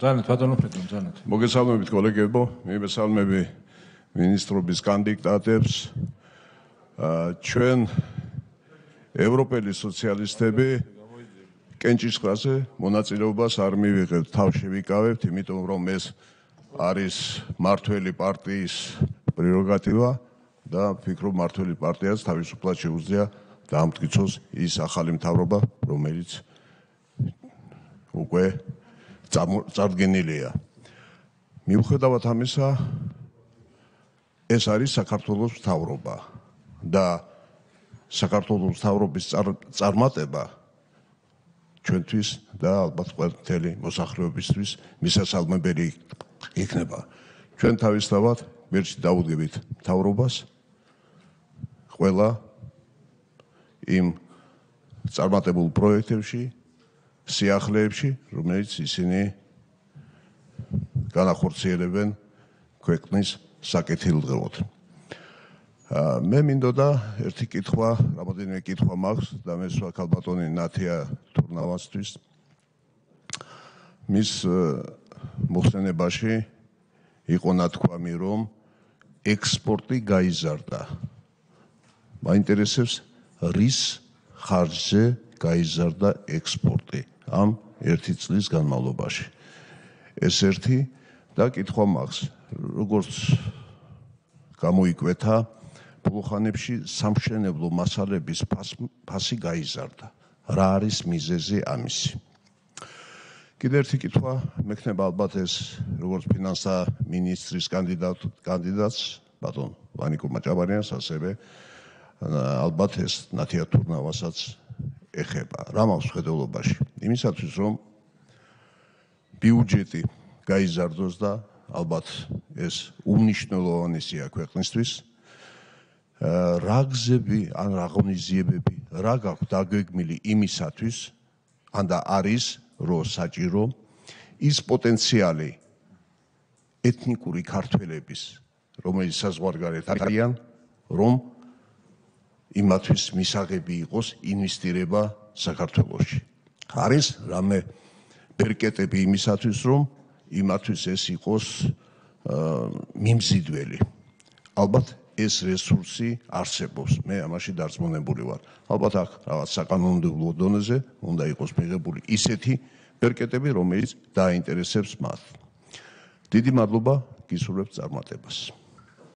ძალიან ბატონო ფრედონ ძალიან მოგესალმებით კოლეგებო. მიმესალმები ministrobis კანდიდატებს. ჩვენ ევროპელი სოციალისტები კენჭისყრაზე მონაწილეობას არ მივიღებთ თავში ვიკავებთ იმიტომ რომ ეს არის მართველი პარტიის პრეროგატივა და ფიქრობ მართველი პარტიას თავისუფლად შეუძლია დაამტკიცოს ის ახალი მთავრობა რომელიც უკვე წარდგენილია. მიუხედავად ამისა, ეს არის საქართველოს მთავრობა და საქართველოს მთავრობის წარმატება ჩვენთვის და ალბათ ყველთელი მოსახლეობისთვის მისასალმებელი იქნება. ჩვენ თავისთავად მერჩი დაუდგებით მთავრობას ყველა იმ წარმატებულ პროექტებში სიახლეებში, რომელიც ისინი განახორციელებენ ქვეყნის საკეთილდღეოდ. მე მინდოდა ერთი კითხვა, რამოდენიმე კითხვა მაქვს და მე სხვა ქალბატონი ნათია თურნავასთვის. მის მოხსენებაში იყო ნათქვამი, რომ ექსპორტი გაიზარდა. მაინტერესებს რის ხარჯზე გაიზარდა ექსპორტი? ამ ერთი წლის განმავლობაში. ეს ერთი და კითხვა მაქვს, როგორც გამოიკვეთა ფულხანებში სამშენებლო მასალების ფასი გაიზარდა. რა არის მიზეზი ამისი? კიდე ერთი კითხვა, მექნება ალბათ ეს როგორც ფინანსთა მინისტრის კანდიდატ კანდიდატს, ბატონ ვანიკო მაჭაბარიანს ასევე ალბათ ეს ნათია თურნავასაც ეხება რა მაქვს ხედელობაში იმისათვის რომ ბიუჯეტი გაიზარდოს და ალბათ ეს უნიშნელოვანესია ქვეყნისთვის რა გზები ან რა ღონისძიებები რა გაქვს დაგეგმილი იმისათვის ან და არის რო საჭირო ის პოტენციალი ეთნიკური ქართველების რომელიც საზღვარგარეთ არიან რომ იმათვის მისაღები იყოს ინვესტირება საქართველოში. არის რამე პერკეტები იმისათვის რომ იმათვის ეს იყოს მიმზიდველი. ალბათ ეს რესურსი არსებობს. მე ამაში დარწმუნებული ვარ. ალბათ აქ რაღაც საკანონმდებლო დონეზე უნდა იყოს მიღებული ისეთი პერკეტები, რომელიც დაინტერესებს მათ. დიდი მადლობა, გისურვებთ წარმატებას.